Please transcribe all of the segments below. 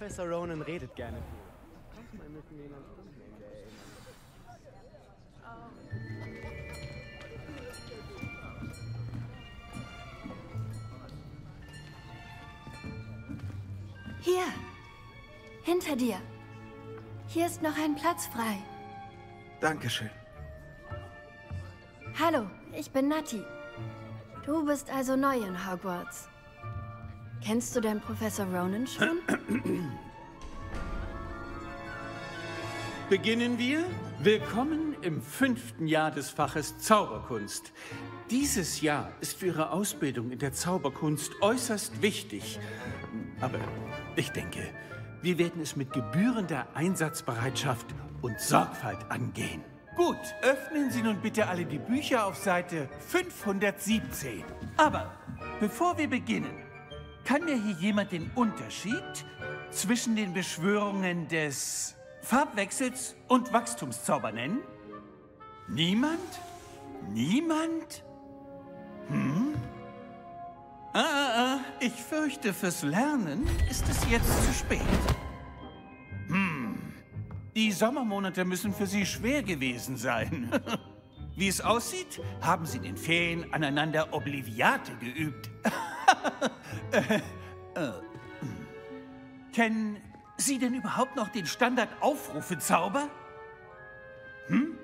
Professor Ronan redet gerne viel. Manchmal müssen wir ihn an Stundenende erinnern. Hier. Hinter dir. Hier ist noch ein Platz frei. Dankeschön. Hallo, ich bin Nati. Du bist also neu in Hogwarts. Kennst du denn Professor Ronan schon? Beginnen wir? Willkommen im fünften Jahr des Faches Zauberkunst. Dieses Jahr ist für Ihre Ausbildung in der Zauberkunst äußerst wichtig. Aber ich denke, wir werden es mit gebührender Einsatzbereitschaft und Sorgfalt angehen. Gut, öffnen Sie nun bitte alle die Bücher auf Seite 517. Aber bevor wir beginnen, kann mir hier jemand den Unterschied zwischen den Beschwörungen des Farbwechsels und Wachstumszauber nennen? Niemand? Niemand? Hm? Ah, ah, ah, ich fürchte, fürs Lernen ist es jetzt zu spät. Hm. Die Sommermonate müssen für Sie schwer gewesen sein. Wie es aussieht, haben Sie in den Ferien aneinander Obliviate geübt. äh, äh, hm. Kennen Sie denn überhaupt noch den Standard-Aufrufe-Zauber? Hm?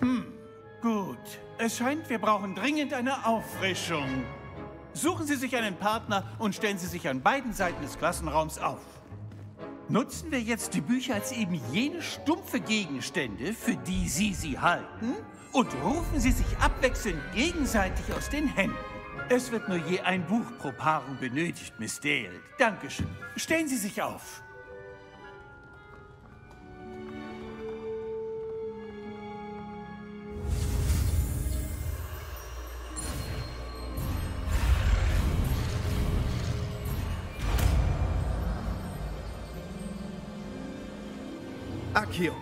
Hm, gut. Es scheint, wir brauchen dringend eine Auffrischung. Suchen Sie sich einen Partner und stellen Sie sich an beiden Seiten des Klassenraums auf. Nutzen wir jetzt die Bücher als eben jene stumpfe Gegenstände, für die Sie sie halten, und rufen Sie sich abwechselnd gegenseitig aus den Händen. Es wird nur je ein Buch pro Paarung benötigt, Miss Dale. Dankeschön. Stellen Sie sich auf. Akio.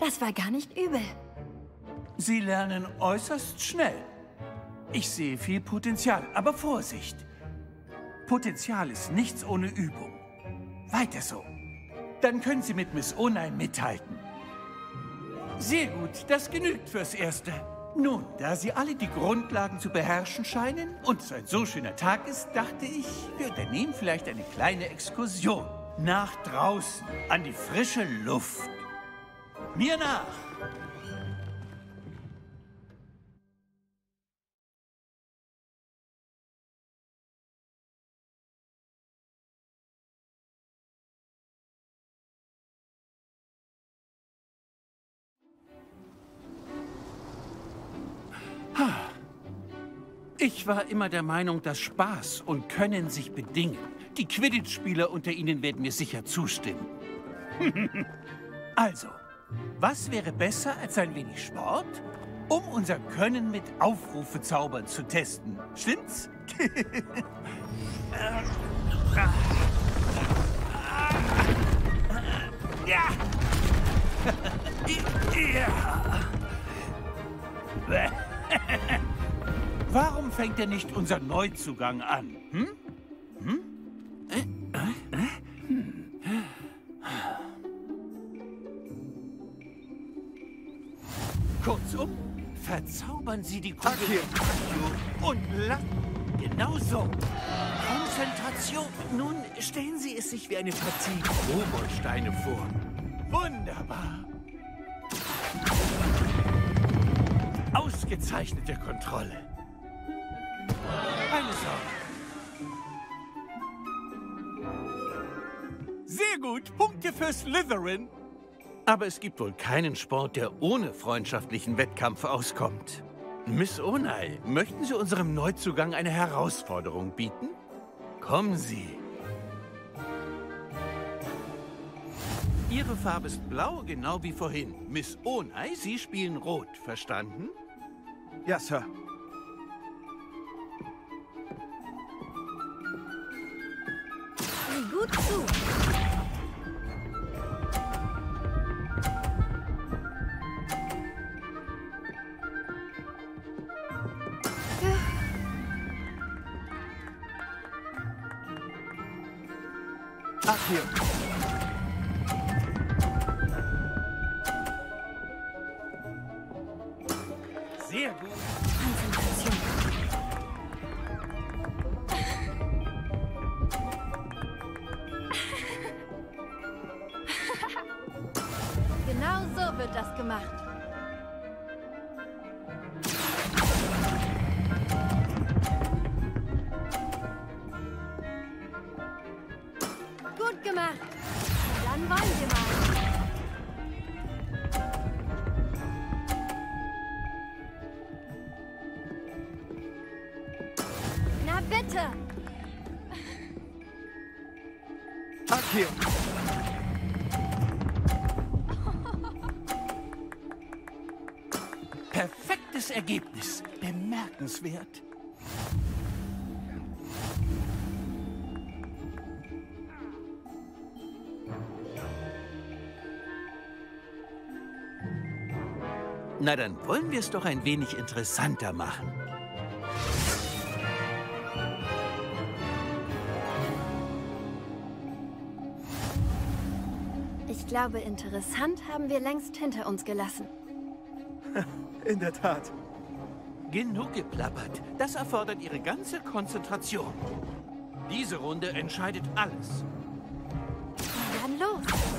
Das war gar nicht übel. Sie lernen äußerst schnell. Ich sehe viel Potenzial, aber Vorsicht. Potenzial ist nichts ohne Übung. Weiter so. Dann können Sie mit Miss Onai mithalten. Sehr gut, das genügt fürs Erste. Nun, da Sie alle die Grundlagen zu beherrschen scheinen und es ein so schöner Tag ist, dachte ich, wir unternehmen vielleicht eine kleine Exkursion. Nach draußen, an die frische Luft. Mir nach! Ich war immer der Meinung, dass Spaß und Können sich bedingen. Die Quidditch-Spieler unter Ihnen werden mir sicher zustimmen. also, was wäre besser als ein wenig Sport, um unser Können mit Aufrufezaubern zu testen? Stimmt's? ja! ja! Warum fängt er nicht unser Neuzugang an? Hm? Hm? Äh, äh, äh? Hm. Kurzum, verzaubern Sie die Kugel und lassen. Genau so. Konzentration. Nun stellen Sie es sich wie eine Partie Koboldsteine vor. Wunderbar. Ausgezeichnete Kontrolle. Keine Sorge. Sehr gut, Punkte für Slytherin. Aber es gibt wohl keinen Sport, der ohne freundschaftlichen Wettkampf auskommt. Miss Onai, möchten Sie unserem Neuzugang eine Herausforderung bieten? Kommen Sie. Ihre Farbe ist blau, genau wie vorhin. Miss Onai, Sie spielen rot, verstanden? Ja, Sir. Up here. Das gemacht. Gut gemacht. Dann wollen wir mal. Na bitte. Akio. Ergebnis. Bemerkenswert. Na, dann wollen wir es doch ein wenig interessanter machen. Ich glaube, interessant haben wir längst hinter uns gelassen. In der Tat. Genug geplappert. Das erfordert Ihre ganze Konzentration. Diese Runde entscheidet alles. Dann los.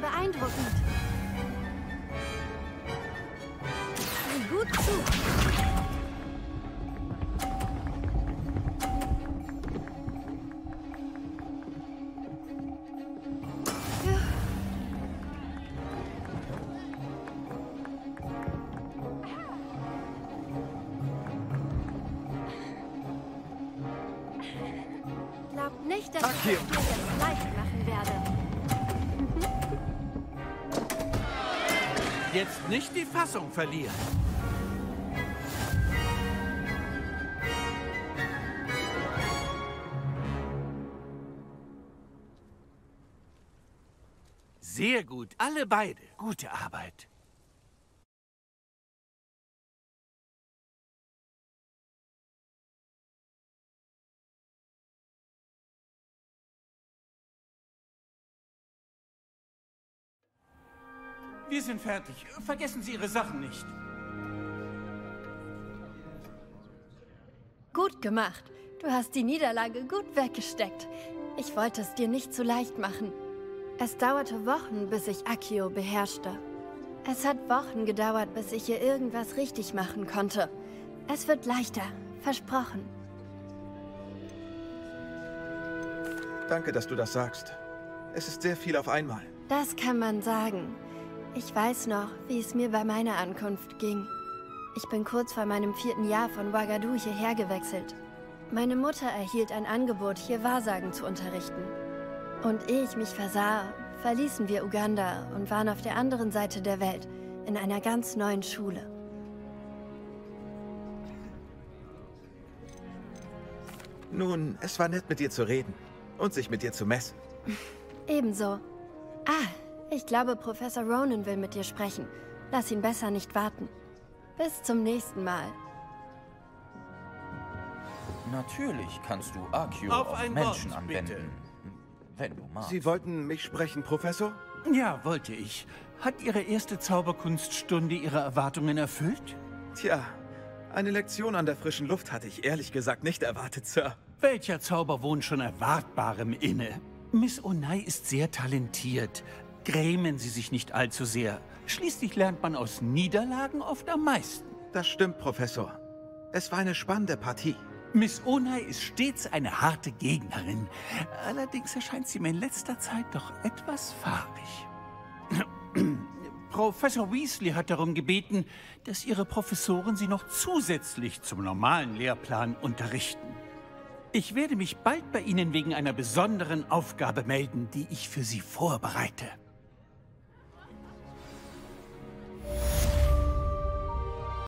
Beeindruckend. Sieh gut zu. Glaub nicht, dass ich es dir jetzt leicht machen werde. Jetzt nicht die Fassung verlieren. Sehr gut, alle beide. Gute Arbeit. Wir sind fertig. Vergessen Sie Ihre Sachen nicht. Gut gemacht. Du hast die Niederlage gut weggesteckt. Ich wollte es dir nicht zu leicht machen. Es dauerte Wochen, bis ich Akio beherrschte. Es hat Wochen gedauert, bis ich hier irgendwas richtig machen konnte. Es wird leichter. Versprochen. Danke, dass du das sagst. Es ist sehr viel auf einmal. Das kann man sagen. Ich weiß noch, wie es mir bei meiner Ankunft ging. Ich bin kurz vor meinem vierten Jahr von Ouagadougou hierher gewechselt. Meine Mutter erhielt ein Angebot, hier Wahrsagen zu unterrichten. Und ehe ich mich versah, verließen wir Uganda und waren auf der anderen Seite der Welt, in einer ganz neuen Schule. Nun, es war nett, mit dir zu reden und sich mit dir zu messen. Ebenso. Ah, ich glaube, Professor Ronan will mit dir sprechen. Lass ihn besser nicht warten. Bis zum nächsten Mal. Natürlich kannst du Akio Auf auf, Menschen Wort, bitte. anwenden. Wenn du magst. Sie wollten mich sprechen, Professor? Ja, wollte ich. Hat Ihre erste Zauberkunststunde Ihre Erwartungen erfüllt? Tja, eine Lektion an der frischen Luft hatte ich ehrlich gesagt nicht erwartet, Sir. Welcher Zauber wohnt schon Erwartbarem inne? Miss Onai ist sehr talentiert. Grämen Sie sich nicht allzu sehr. Schließlich lernt man aus Niederlagen oft am meisten. Das stimmt, Professor. Es war eine spannende Partie. Miss Onai ist stets eine harte Gegnerin. Allerdings erscheint sie mir in letzter Zeit doch etwas fahrig. Professor Weasley hat darum gebeten, dass ihre Professoren sie noch zusätzlich zum normalen Lehrplan unterrichten. Ich werde mich bald bei Ihnen wegen einer besonderen Aufgabe melden, die ich für Sie vorbereite.